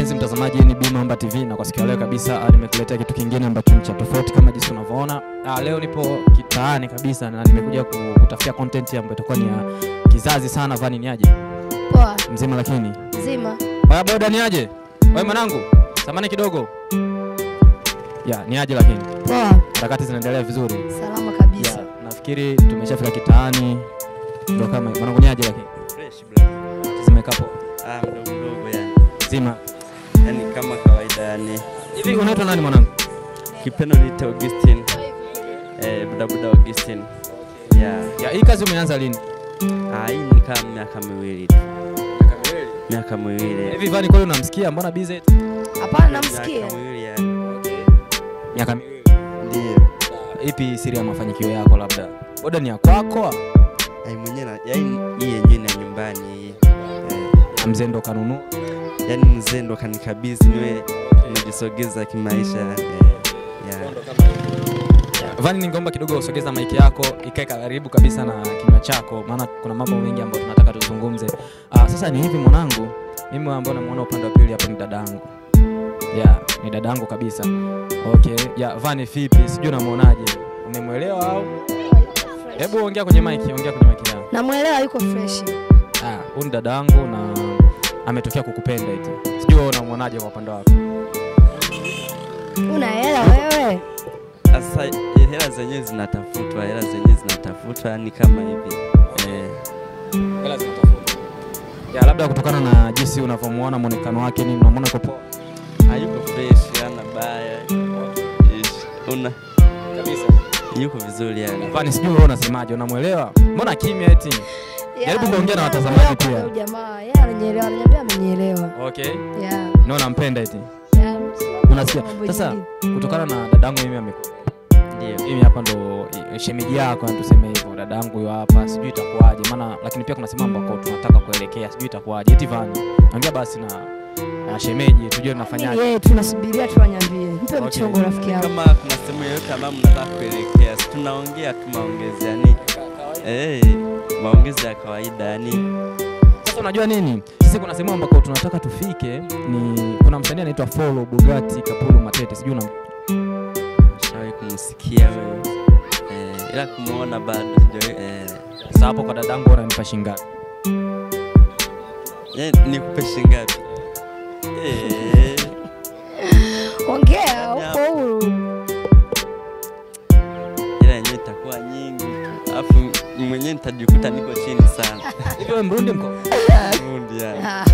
mpenzi mtazamaji, ni Bima Omba TV na kwa siku leo kabisa ah, nimekuletea kitu kingine ambacho ni cha tofauti kama jinsi unavyoona. Ah, leo nipo kitaani kabisa na nimekuja ku- kutafutia content ambayo itakuwa ni ya kizazi sana. Vani ni aje Poa, mzima, lakini Mzima. baya boda ni aje? Wewe mwanangu, samani kidogo ya ni aje, lakini Poa, harakati zinaendelea vizuri salama kabisa. ya, nafikiri tumeshafika kitaani, ndio kama mwanangu, ni aje, lakini Fresh bro. zimekaa poa Ah, mdogo mdogo yani. mzima. Yani kama kawaida yani. Hivi unaitwa nani mwanangu? Kipendo niite Augustine. Eh, buda buda Augustine. Yeah. Ya, hii kazi umeanza lini? Ah, hii ni kama miaka miwili tu. Miaka miwili. Miaka miwili. Hivi Vani kweli unamsikia? Mbona busy? Hapana, namsikia. Miaka miwili yani. Okay. Miaka miwili. Ndio. Ipi siri ya mafanikio yako labda? Boda ni ya kwako? Ai mwenyewe na yaani hii yenyewe ni nyumbani hii. Mzee ndo kanunua? Yaani mzee ndo kanikabidhi niwe nijisogeza kimaisha. Eh, yeah. Vani, ningeomba kidogo usogeza maiki yako ikae karibu kabisa na kinywa chako, maana kuna mambo mengi ambayo tunataka tuzungumze. Ah, sasa ni hivi mwanangu, mimi ambao namuona upande wa pili hapa ni dadangu. Yeah, ni dadangu kabisa. Okay, yeah, Vani vipi? Sijui namuonaje Umemwelewa au? Hebu ongea kwenye maiki, ongea kwenye maiki yako. Namwelewa, yuko fresh. Ah, huyu ni dadangu ametokea kukupenda eti. Sijui wewe unamwonaje kwa upande wako? Una hela wewe? Sasa eh, hela zenyewe zinatafutwa, hela zenyewe zinatafutwa yani kama hivi. Eh, Hela zinatafutwa Ya labda kutokana na jinsi unavyomwona muonekano wake ni unamwona yuko poa hayuko fresh, ana baya. Ish, Una kabisa. yuko vizuri yani. Kwani sijui wewe unasemaje? Unamuelewa? Mbona kimya eti? Jaribu kuongea na watazamaji pia. Huyu jamaa, yeye ananielewa, ananiambia amenielewa. Okay. Yeah. No, nampenda eti. Yeah. Unasikia? Sasa kutokana na dadangu mimi amekuwa Ndio. mimi hapa ndo shemeji yako na tuseme hivyo, dadangu huyo hapa, sijui itakuwaje, maana lakini pia kuna sehemu ambako tunataka kuelekea, sijui itakuwaje. Eti Vani, ongea basi na na shemeji tujue tunafanyaje. Yeye tunasubiria tu anyambie. Mpe Okay. mchongo rafiki yangu. Kama kuna sehemu yoyote ambayo mnataka kuelekea, tunaongea tu maongezi yani. Eh, maongezi ya kawaida yani. Sasa unajua nini, sisi kuna sehemu ambako tunataka tufike, ni kuna msanii anaitwa Follow Bugatti Kapulu Matete, sijui una Nishawahi kumsikia wewe. Eh, ila kumuona bado sijawahi. Eh, sasa hapo kwa dadangu unanipa shingapi? eh, nikupe shilingi ngapi? Eh, mwenyewe nitajikuta niko chini sana. Hivi wewe Mrundi mko? Mrundi. Ah.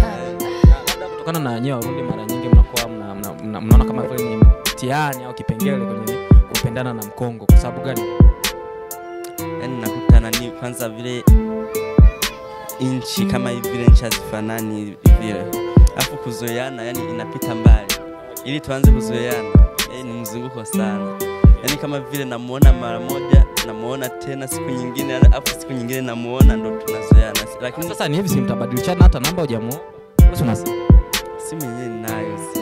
Kutokana na nyewe Warundi mara nyingi mnakuwa mna, mna, mna, mnaona kama vile ni mtihani au kipengele kwenye kupendana na Mkongo. Kwa sababu gani? Yaani nakuta nani kwanza vile inchi kama hivi vile nchi hazifanani vile, alafu kuzoeana yani inapita mbali, ili tuanze kuzoeana eh, ni mzunguko sana. Yani kama vile namuona mara moja, namuona tena siku nyingine, alafu siku nyingine namuona, ndo tunazoeana, lakini Sasa ni hivi, si mtabadilishana hata namba hujamuomba? Simu yenyewe ninayo si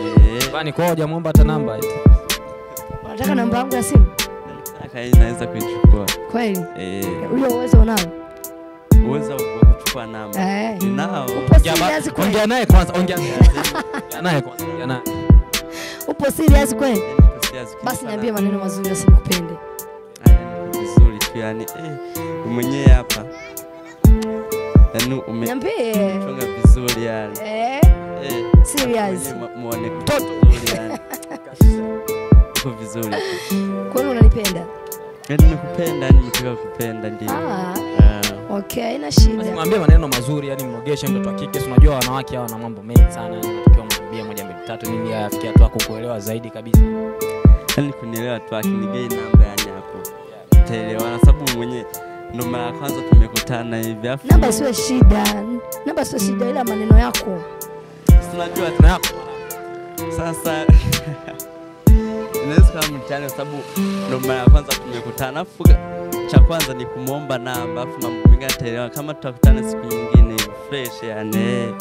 kwao kwa hujamuomba hata namba eti. Unataka namba yangu ya simu? Nataka naweza kuichukua Kweli? huyo Ule uwezo unao? uwezo wa kuchukua namba Eh. ninao. Upo Ongea naye kwanza, ongea naye. Kwanza. Upo serious kweli? Basi niambie maneno mazuri asikupende. Vizuri tu yani eh, mwenyewe hapa yani Niambie. umechonga vizuri yani Eh, eh, serious. muone mtoto vizuri yani uko vizuri kwa Kwani unanipenda? yani nimekupenda yani nimetoka kupenda ndio Ah, Ah, okay, haina shida. mwambie maneno mazuri, yani mnogeshe mtoto wa kike. Si unajua wanawake hawa na mambo mengi sana, yani unatakiwa mwambie moja mbili tatu nini ili afikie hatua kukuelewa zaidi kabisa. Yani kunielewa tu akinigei namba yani hapo taelewana sababu mwenye ndo mara ya kwanza tumekutana hivi afu Namba sio shida. Namba sio shida ila maneno yako. sinajua tuna yako sasa inaweza kama mtihani kwa sababu ndo mara ya kwanza tumekutana afu cha kwanza ni kumwomba namba afu mambo mengine ataelewa kama tutakutana siku nyingine fresh yani eh.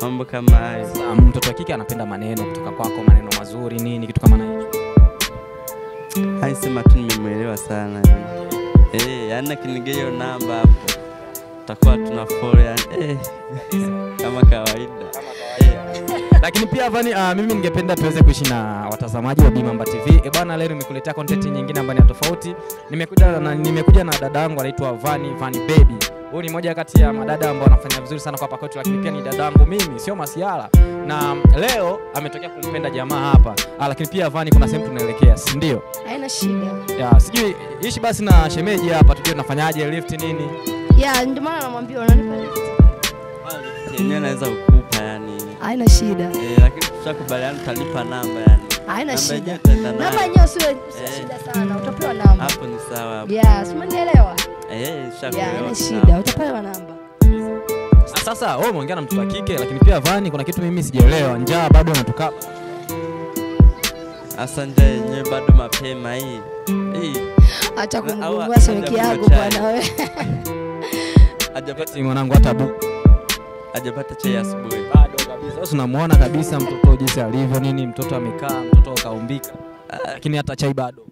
mambo kama hayo mtoto wa kike anapenda maneno kutoka kwako, maneno mazuri nini, kitu kama na. Haisema tu nimemwelewa sana yani. eh yani akinigea hiyo namba hapo tutakuwa tuna follow yani eh. kama kawaida. Lakini pia Vani, uh, mimi ningependa tuweze kuishi na watazamaji wa Bimamba TV. E bwana, leo nimekuletea content nyingine ambayo ni tofauti. Nimekuja na, nimekuja na dada yangu anaitwa Vani Vani Baby. Huyu ni moja kati ya madada ambao wanafanya vizuri sana kwa hapa kwetu, lakini pia ni dada yangu mimi, sio masiala. Na leo ametokea kumpenda jamaa hapa, ah, lakini pia Vani, kuna sehemu tunaelekea, si ndio? Haina shida. Ya, sijui ishi basi na shemeji hapa, tujue tunafanyaje lift nini. Ya, ndio maana namwambia unanipa lift. yenyewe naweza kukupa yani Haina shida. eh, lakini tushakubaliana utalipa namba yani Haina shida. Namba yenyewe sio Eh. shida sana. Utapewa namba. hapo ni sawa hapo Ya, si umenielewa? eh shakuelewa haina shida. Utapewa namba. Ah, Sasa wewe umeongea na mtoto wa kike, lakini pia Vani, kuna kitu mimi sijaelewa, njaa bado inatukaba. Hasa njaa yenyewe bado mapema hii hii Acha kumgungua yako hajakunywa bwana wewe. hajapata mwanangu hata bu hajapata chai asubuhi bado kabisa. Sasa unamuona kabisa mtoto jinsi alivyo nini, mtoto amekaa, mtoto kaumbika, Ah, lakini hata chai bado.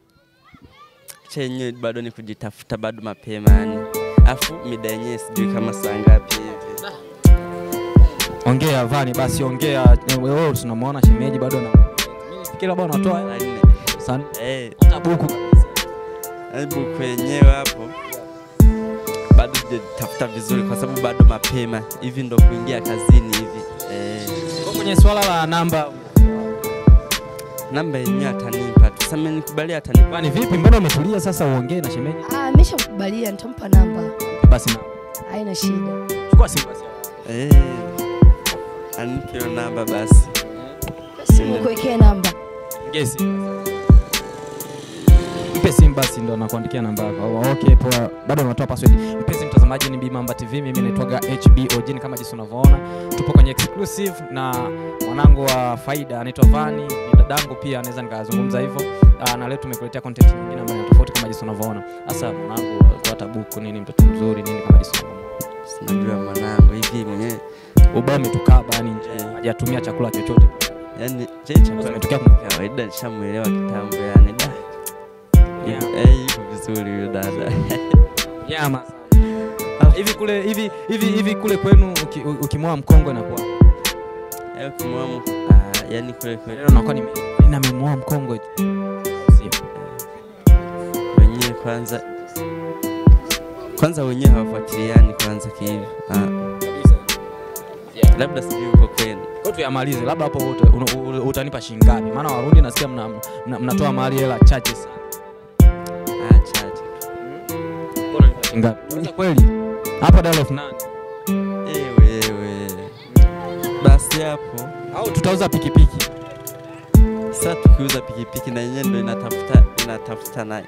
chai yenyewe bado ni kujitafuta bado mapema yani afu mida yenyewe sijui kama saa ngapi hivi Ongea Vani, basi ongea. Wewe tunamuona shemeji bado na mimi fikira bwana anatoa hela nne. sana eh tabuku buku. Hebu yenyewe hapo sijatafuta vizuri kwa sababu bado mapema hivi ndo kuingia kazini hivi eh, Kwa kwenye swala la namba namba yenyewe atanipa tuseme nikubalia atanipa Kwani vipi, mbona umetulia sasa? Uongee na shemeji Ah, ameshamkubalia nitampa namba. basi, na Haina shida. chukua simu basi. eh, anipe hiyo namba basi Simu kuwekea namba. Ngesi. Mpe simu basi ndo nakuandikia namba yako. Oh, okay, poa. Bado unatoa password. Mpenzi mtazamaji, ni Bimamba TV, mimi naitwaga HBOG ni kama jinsi unavyoona. Tupo kwenye exclusive na mwanangu wa faida anaitwa Vani, ni dadangu pia naweza nikazungumza hivyo. Ah, na leo tumekuletea content nyingine ambayo tofauti kama jinsi unavyoona. Sasa mwanangu kwa tabuku nini, mtoto mzuri nini kama jinsi unavyoona. sinajua mwanangu hivi mwenyewe Ubao umetukaba yani nje, hajatumia chakula chochote. yani chakula Imetokea kwa kawaida nishamuelewa kitambo yani da Yeah. Hey, vizuri huyo dada Nyama. Hivi kule hivi hivi hivi kule kwenu ukimwa ukimwoa mkongwe kwa Eh, ukimwoa uh, yani kule kule na nakuwa nime nimemwoa mkongwe. Wenyewe kwanza kwanza wenyewe hawafuatiliani kwanza kihivi ah, Yeah. labda sijui huko kwenu tuyamalize labda hapo wote utanipa shilingi ngapi? Maana Warundi nasikia mna, mna, mnatoa mali hela chache sana. ah, chache? Sasa kweli hapa Dar elfu nane ewe ewe basi hapo au tutauza pikipiki. sasa tukiuza pikipiki na yenyewe ndo inatafuta inatafuta na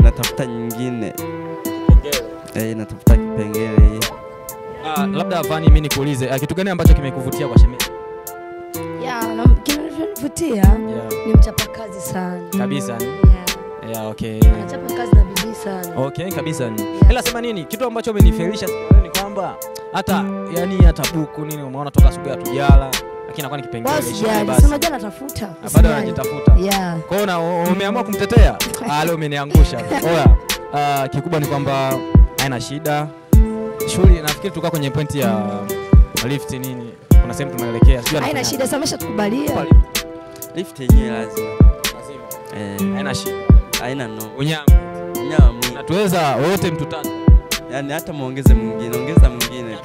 inatafuta nyingine eh, inatafuta kipengele hii Ah, labda Vani, mimi nikuulize ah, kitu gani ambacho kimekuvutia kwa shemeji? Ya, na kinachonivutia Yeah. ni mchapakazi sana. Kabisa. Ya, Yeah, okay. anachapa kazi na sana. Okay, kabisa Yeah. Ila sema nini, kitu ambacho amenifelisha ni kwamba hata yani hata buku nini umeona toka asubuhi hatujala, lakini nakuwa ni kipengele basi. basi. si unajua natafuta. Bado anajitafuta. Yeah. Kwa hiyo na umeamua kumtetea? Ah, leo umeniangusha. Oya, ah, kikubwa ni kwamba haina shida. Shughuli nafikiri tukaa kwenye pointi ya lift nini. Kuna sehemu tunaelekea. Haina shida, samesha tukubalia. Lift yenyewe lazima lazima. eh, Haina shida. haina no Unyama. Nyama tuweza Natuweza wote mtu tatu. yani hata muongeze mwingine ongeza mwingine.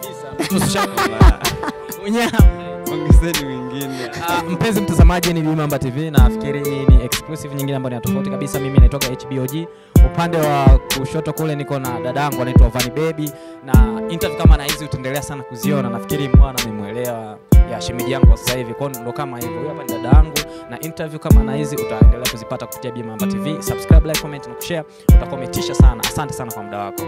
Unyama. Ongezeni wengine. Uh, mpenzi mtazamaji ni Bimamba TV na nafikiri hii ni exclusive nyingine ambayo ni tofauti kabisa. Mimi naitoka HBOG. Upande wa kushoto kule niko na dadangu anaitwa Vani Baby na interview kama na hizi utaendelea sana kuziona. Nafikiri mwana amemwelewa ya shemeji yangu sasa hivi. Kwa ndo kama hivyo. Hapa ni dada yangu na interview kama na hizi utaendelea kuzipata kupitia Bimamba TV. Subscribe, like, comment na kushare. Utakometisha sana. Asante sana kwa muda wako.